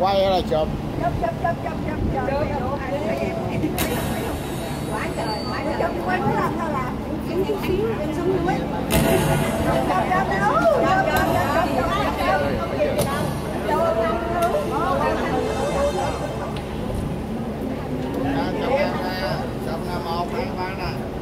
quay hay là chụp chụp chụp chụp chụp chụp. Chụp chụp chụp chụp chụp chụp chụp. Cho cái quán nó làm sao làm? Kiếm chút xíu em xuống núi. Hãy subscribe cho kênh Ghiền Mì Gõ Để không bỏ lỡ những video hấp dẫn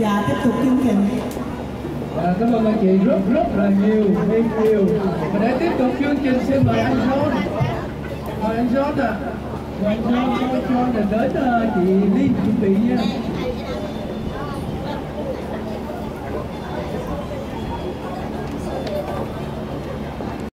và tiếp tục chương trình À, cảm ơn anh chị rất rất là nhiều, thêm nhiều. Và để tiếp tục chương trình xin mời anh John. Mời anh John. À. Mời anh John, John, cho để đến à, chị Liên chuẩn bị nha.